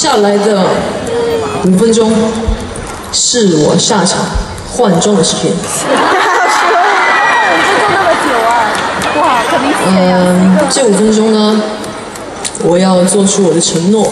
下来的五分钟是我下场换装的时间。做那么久啊！哇，肯定是这样。嗯，这五分钟呢，我要做出我的承诺，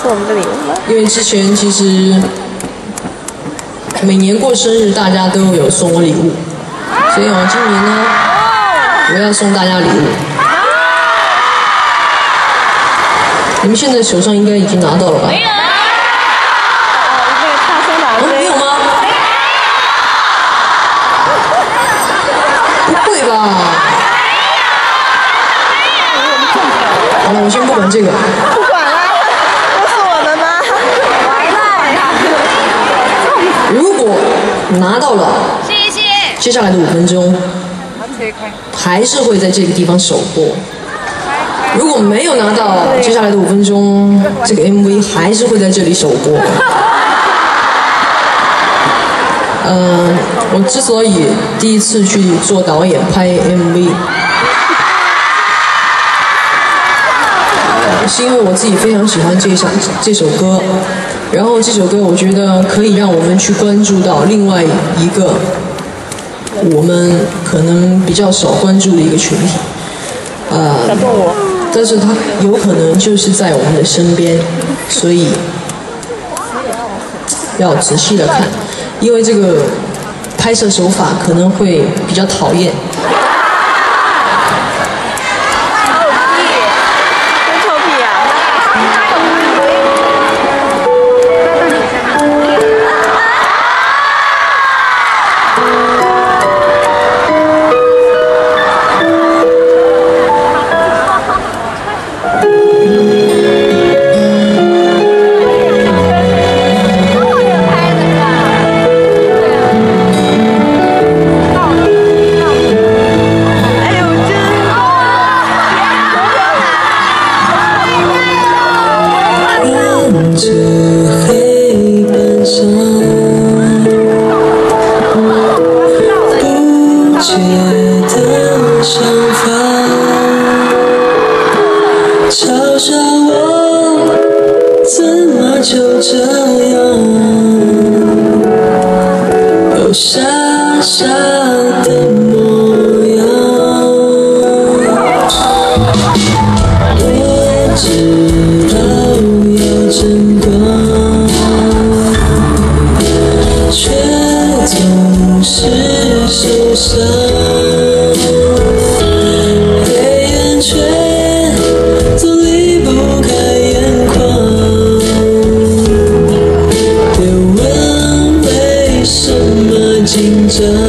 是我们的礼物吗？因为之前其实每年过生日大家都有送我礼物，所以我今年呢，我要送大家礼物。你们现在手上应该已经拿到了吧？哦，那个唱声啊，男没有吗？不会吧？好了，我先不管这个。不管啦，都是我们吗？完了，如果拿到了，谢谢。接下来的五分钟还是会在这个地方首播。如果没有拿到，接下来的五分钟，这个 MV 还是会在这里首播。嗯，我之所以第一次去做导演拍 MV，呃是因为我自己非常喜欢这首这首歌，然后这首歌我觉得可以让我们去关注到另外一个我们可能比较少关注的一个群体，呃。但是它有可能就是在我们的身边，所以要仔细的看，因为这个拍摄手法可能会比较讨厌。不解的想法，嘲笑我怎么就这样，有傻傻的模样。我知么